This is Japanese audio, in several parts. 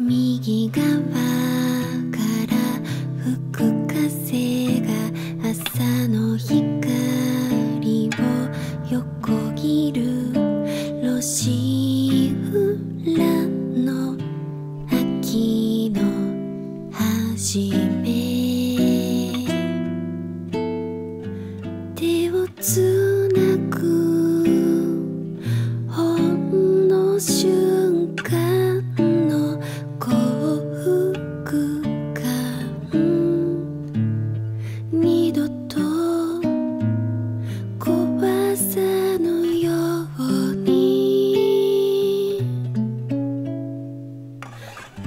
右側から吹く風が朝の光を横切るロシ裏ラの秋の端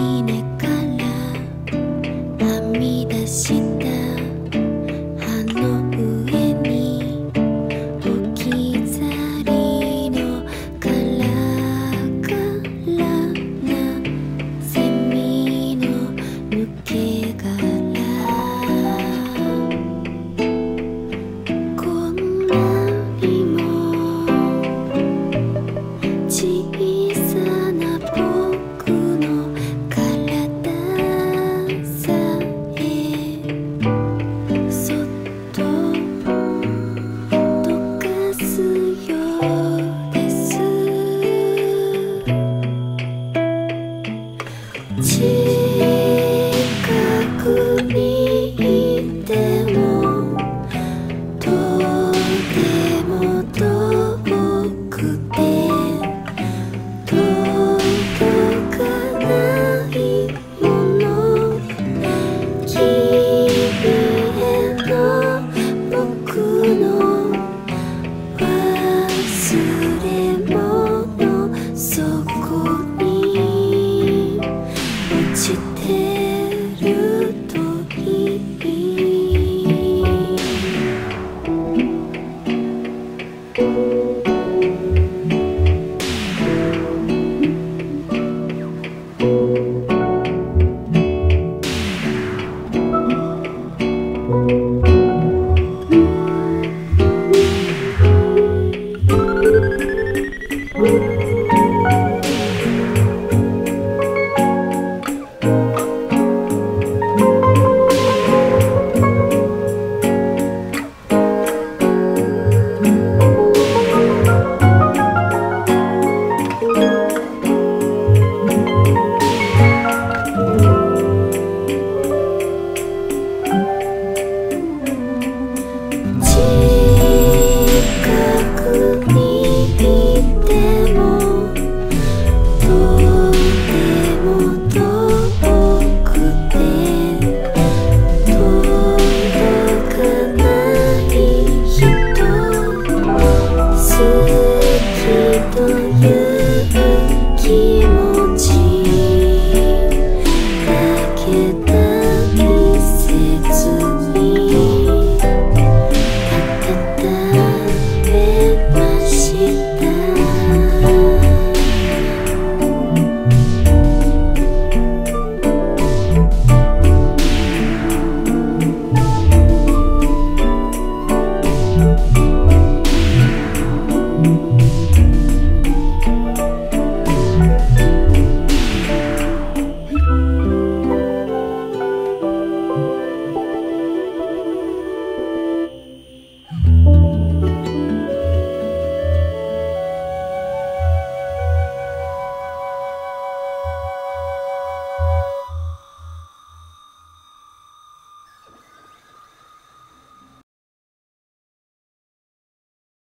ひねからみしてという気持ちかけたにめました「